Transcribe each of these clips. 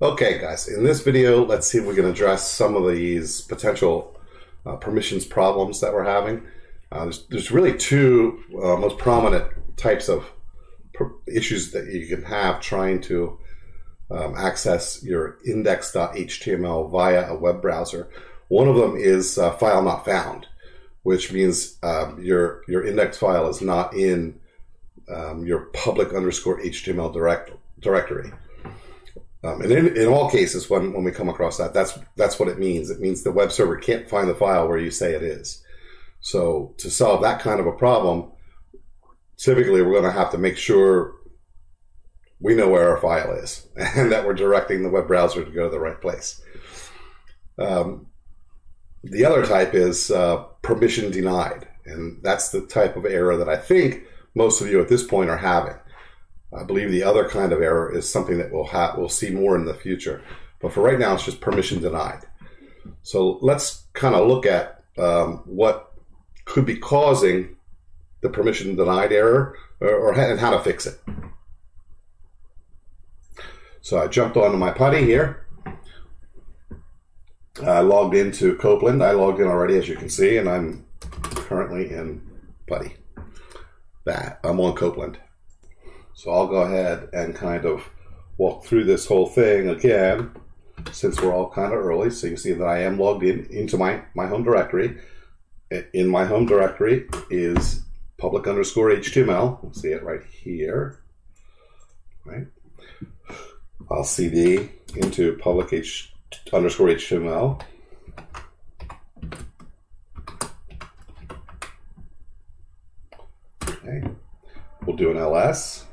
Okay, guys, in this video, let's see if we can address some of these potential uh, permissions problems that we're having. Uh, there's, there's, really two uh, most prominent types of issues that you can have trying to um, access your index.html via a web browser. One of them is uh, file not found, which means um, your your index file is not in um, your public underscore HTML direct, directory. Um, and in, in all cases, when, when we come across that, that's that's what it means. It means the web server can't find the file where you say it is. So to solve that kind of a problem, typically we're going to have to make sure we know where our file is and that we're directing the web browser to go to the right place. Um, the other type is uh, permission denied, and that's the type of error that I think most of you at this point are having. I believe the other kind of error is something that we'll have we'll see more in the future. But for right now, it's just permission denied. So let's kind of look at um, what could be causing the permission denied error or, or and how to fix it. So I jumped onto my PuTTY here. I logged into Copeland. I logged in already, as you can see, and I'm currently in PuTTY. That I'm on Copeland. So I'll go ahead and kind of walk through this whole thing again, since we're all kind of early. So you see that I am logged in into my, my home directory. In my home directory is public underscore HTML. See it right here. Right. I'll cd into public H underscore HTML. Okay. We'll do an ls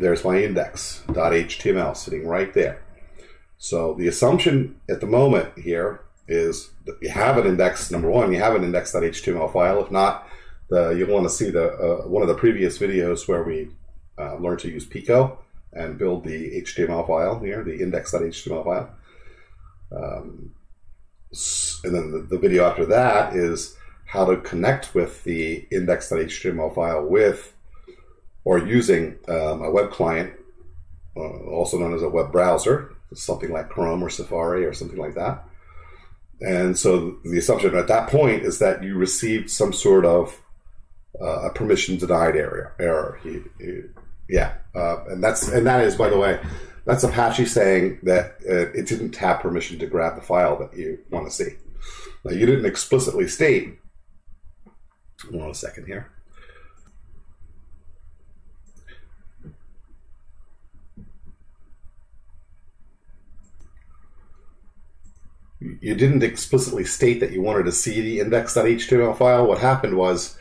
there's my index.html sitting right there. So the assumption at the moment here is that you have an index, number one, you have an index.html file. If not, the, you'll want to see the uh, one of the previous videos where we uh, learned to use Pico and build the HTML file here, the index.html file. Um, and then the, the video after that is how to connect with the index.html file with or using um, a web client, uh, also known as a web browser, something like Chrome or Safari or something like that. And so the assumption at that point is that you received some sort of uh, a permission denied error. Error, yeah, uh, and that's and that is, by the way, that's Apache saying that uh, it didn't have permission to grab the file that you want to see. Now, you didn't explicitly state. Hold on a second here. You didn't explicitly state that you wanted to see the index.html file. What happened was,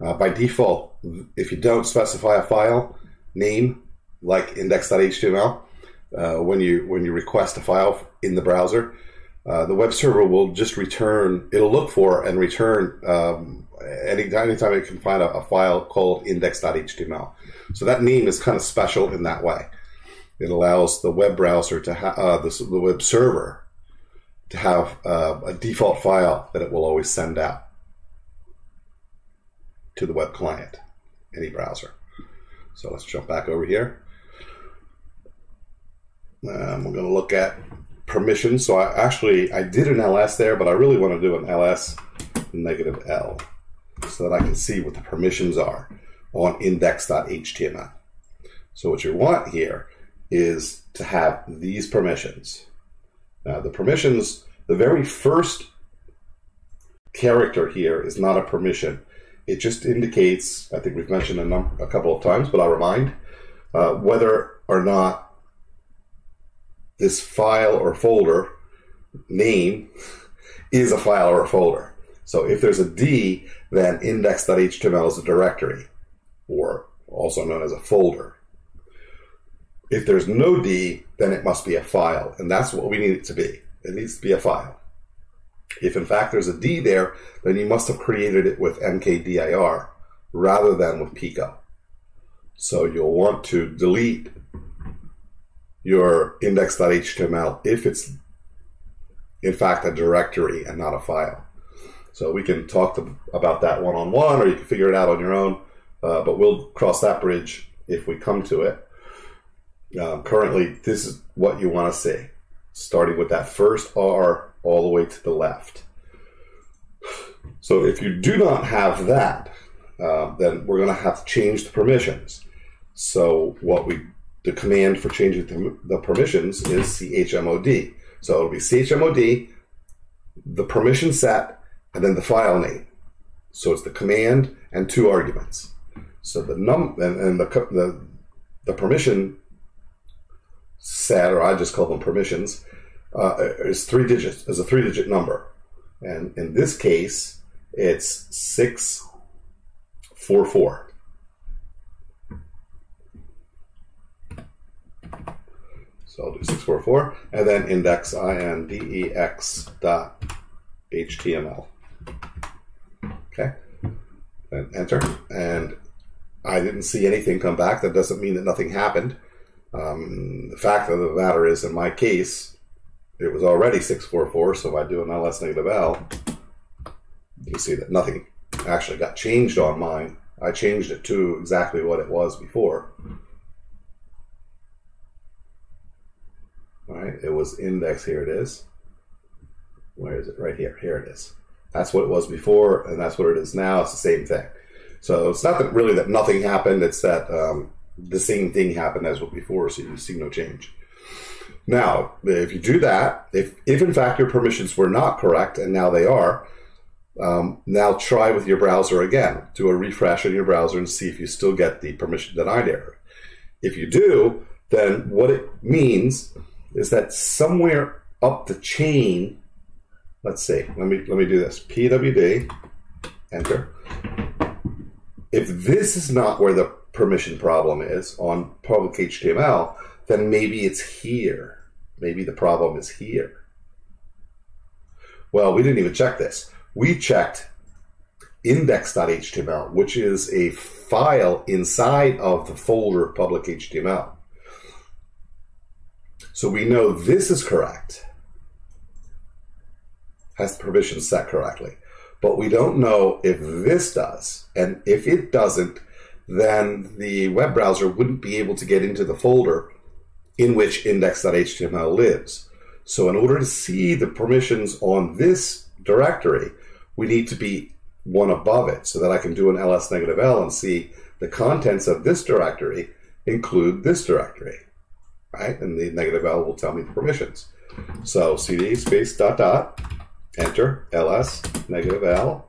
uh, by default, if you don't specify a file name like index.html, uh, when you when you request a file in the browser, uh, the web server will just return. It'll look for and return um, any anytime it can find a, a file called index.html. So that name is kind of special in that way. It allows the web browser to have uh, the, the web server to have uh, a default file that it will always send out to the web client, any browser. So let's jump back over here. Um, we're going to look at permissions. So I actually, I did an ls there, but I really want to do an ls negative l so that I can see what the permissions are on index.html. So what you want here is to have these permissions. Now, the permissions, the very first character here is not a permission. It just indicates, I think we've mentioned a, num- a couple of times, but I'll remind, uh, whether or not this file or folder name is a file or a folder. So if there's a D, then index.html is a directory, or also known as a folder. If there's no D, then it must be a file. And that's what we need it to be. It needs to be a file. If in fact there's a D there, then you must have created it with mkdir rather than with Pico. So you'll want to delete your index.html if it's in fact a directory and not a file. So we can talk to, about that one on one, or you can figure it out on your own. Uh, but we'll cross that bridge if we come to it. Um, currently, this is what you want to see, starting with that first R all the way to the left. So if you do not have that, uh, then we're going to have to change the permissions. So what we the command for changing the, the permissions is chmod. So it'll be chmod, the permission set, and then the file name. So it's the command and two arguments. So the num and, and the, the the permission set, or I just call them permissions, uh, is three digits. Is a three digit number, and in this case, it's six four four. So I'll do 644 and then index index dot html. Okay. And enter. And I didn't see anything come back. That doesn't mean that nothing happened. Um, the fact of the matter is, in my case, it was already 644. So if I do an ls negative l, you see that nothing actually got changed on mine. I changed it to exactly what it was before. All right, it was index. Here it is. Where is it? Right here. Here it is. That's what it was before, and that's what it is now. It's the same thing. So it's not that really that nothing happened. It's that um, the same thing happened as what before. So you see no change. Now, if you do that, if if in fact your permissions were not correct and now they are, um, now try with your browser again. Do a refresh in your browser and see if you still get the permission denied error. If you do, then what it means is that somewhere up the chain, let's see, let me let me do this. PWD, enter. If this is not where the permission problem is on public HTML, then maybe it's here. Maybe the problem is here. Well, we didn't even check this. We checked index.html, which is a file inside of the folder public HTML. So we know this is correct, has the permissions set correctly. But we don't know if this does. And if it doesn't, then the web browser wouldn't be able to get into the folder in which index.html lives. So in order to see the permissions on this directory, we need to be one above it so that I can do an ls negative l and see the contents of this directory include this directory right? And the negative L will tell me the permissions. So cd space dot dot, enter ls negative L,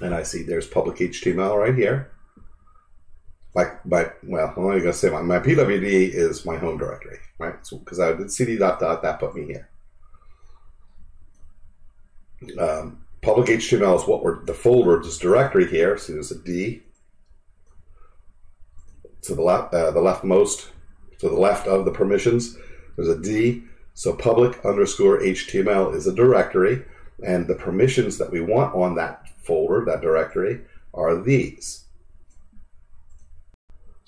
and I see there's public HTML right here. My, my well, I'm only to say my, my PWD is my home directory, right? Because I did cd dot dot, that put me here. Um, public HTML is what we're the folder, this directory here. So there's a D to the left, uh, the leftmost to the left of the permissions, there's a D. So public underscore HTML is a directory, and the permissions that we want on that folder, that directory, are these.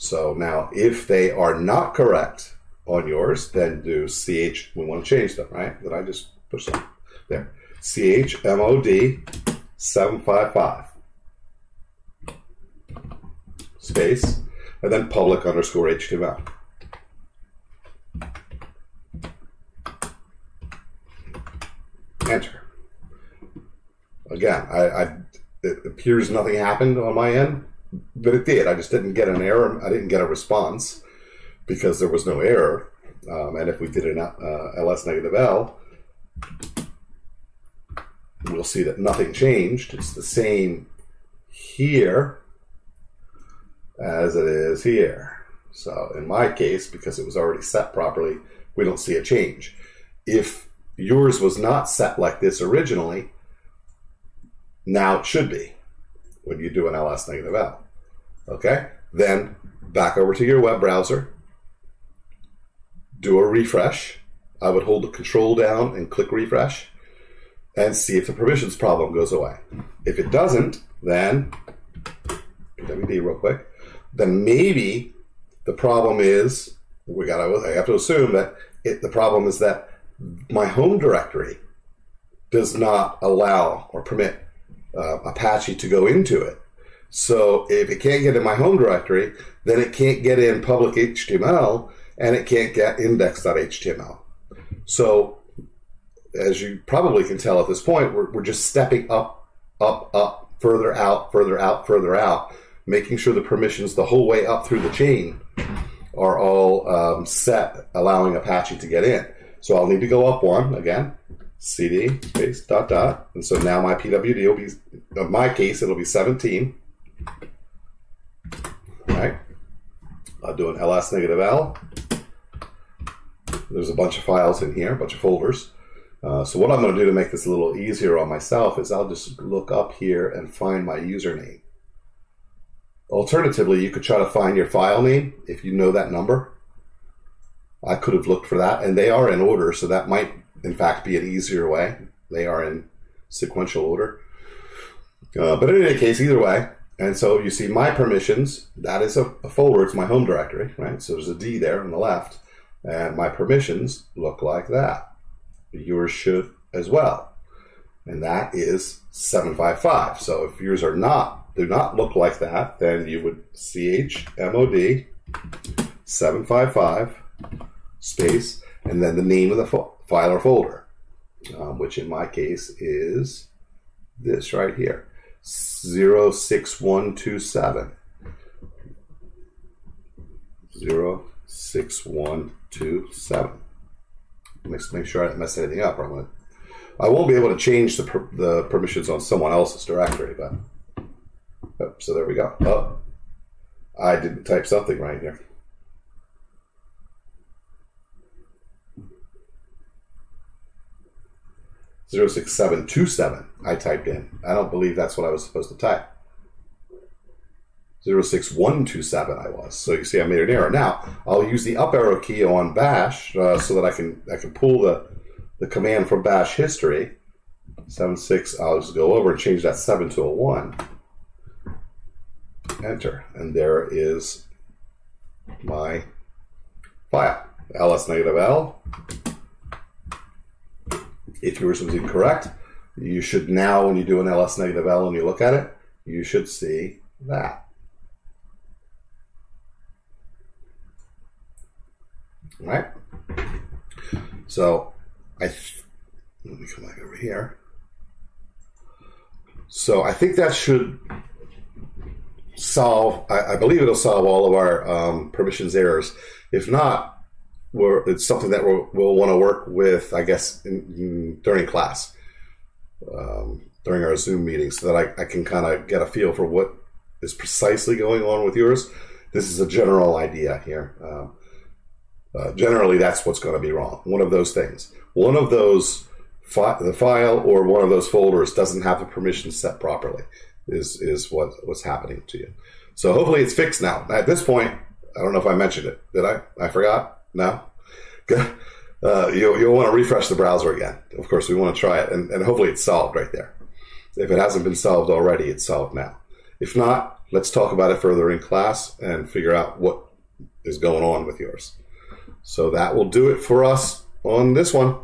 So now, if they are not correct on yours, then do ch. We want to change them, right? Did I just push them there? chmod seven five five space, and then public underscore HTML. enter. Again, I, I, it appears nothing happened on my end, but it did. I just didn't get an error. I didn't get a response because there was no error. Um, and if we did an uh, ls negative l, we'll see that nothing changed. It's the same here as it is here. So in my case, because it was already set properly, we don't see a change. If yours was not set like this originally. Now it should be when you do an ls negative l. Okay? Then back over to your web browser, do a refresh. I would hold the control down and click refresh and see if the permissions problem goes away. If it doesn't, then PWD real quick, then maybe the problem is we got to I have to assume that it, the problem is that my home directory does not allow or permit uh, Apache to go into it. So if it can't get in my home directory, then it can't get in public HTML and it can't get index.html. So as you probably can tell at this point, we're, we're just stepping up, up, up, further out, further out, further out, making sure the permissions the whole way up through the chain are all um, set, allowing Apache to get in. So I'll need to go up one again, cd space dot dot, and so now my PWD will be, in my case, it'll be 17. Right. I'll do an ls negative l. There's a bunch of files in here, a bunch of folders. Uh, so what I'm going to do to make this a little easier on myself is I'll just look up here and find my username. Alternatively, you could try to find your file name if you know that number. I could have looked for that, and they are in order, so that might, in fact, be an easier way. They are in sequential order. Uh, but in any case, either way, and so you see my permissions, that is a, a, folder, it's my home directory, right? So there's a D there on the left, and my permissions look like that. Yours should as well. And that is 755. So if yours are not, do not look like that, then you would chmod 755 space, and then the name of the file or folder, um, which in my case is this right here. 06127. 06127. Make, make sure I don't mess anything up. I'm gonna, I won't be able to change the, per, the permissions on someone else's directory, but oh, so there we go. Oh, I didn't type something right here. 06727 I typed in. I don't believe that's what I was supposed to type. 06127 I was. So you see I made an error. Now, I'll use the up arrow key on bash uh, so that I can I can pull the, the command from bash history. 76, I'll just go over and change that 7 to a 1. Enter. And there is my file. ls negative l if yours was incorrect, you should now, when you do an ls negative L and you look at it, you should see that. All right? So, I let me come back over here. So I think that should solve. I, I believe it'll solve all of our um, permissions errors. If not, we're, it's something that we'll, we'll want to work with, I guess, in, in, during class, um, during our Zoom meetings, so that I, I can kind of get a feel for what is precisely going on with yours. This is a general idea here. Um, uh, generally, that's what's going to be wrong. One of those things. One of those, fi- the file or one of those folders doesn't have the permissions set properly. Is is what what's happening to you. So hopefully it's fixed now. At this point, I don't know if I mentioned it. Did I? I forgot. No? Uh, you'll, you'll want to refresh the browser again. Of course, we want to try it, and, and hopefully it's solved right there. If it hasn't been solved already, it's solved now. If not, let's talk about it further in class and figure out what is going on with yours. So that will do it for us on this one.